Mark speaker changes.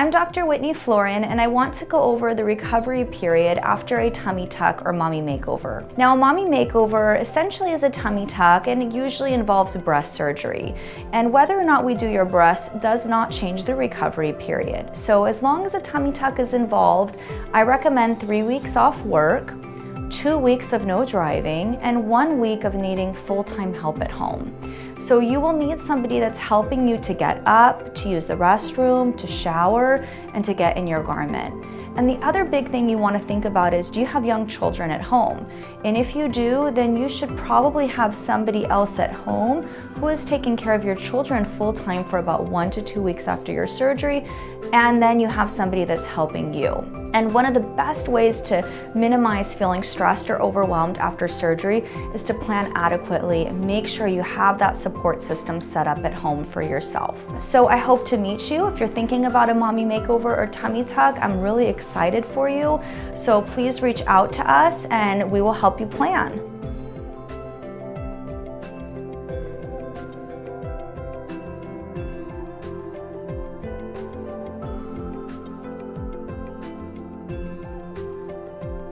Speaker 1: I'm Dr. Whitney Florin and I want to go over the recovery period after a tummy tuck or mommy makeover. Now a mommy makeover essentially is a tummy tuck and it usually involves breast surgery. And whether or not we do your breasts does not change the recovery period. So as long as a tummy tuck is involved, I recommend three weeks off work, two weeks of no driving, and one week of needing full-time help at home. So you will need somebody that's helping you to get up, to use the restroom, to shower, and to get in your garment. And the other big thing you want to think about is do you have young children at home? And if you do, then you should probably have somebody else at home who is taking care of your children full time for about one to two weeks after your surgery. And then you have somebody that's helping you. And one of the best ways to minimize feeling stressed or overwhelmed after surgery is to plan adequately. Make sure you have that support system set up at home for yourself. So I hope to meet you. If you're thinking about a mommy makeover or tummy tuck, I'm really excited for you. So please reach out to us and we will help you plan.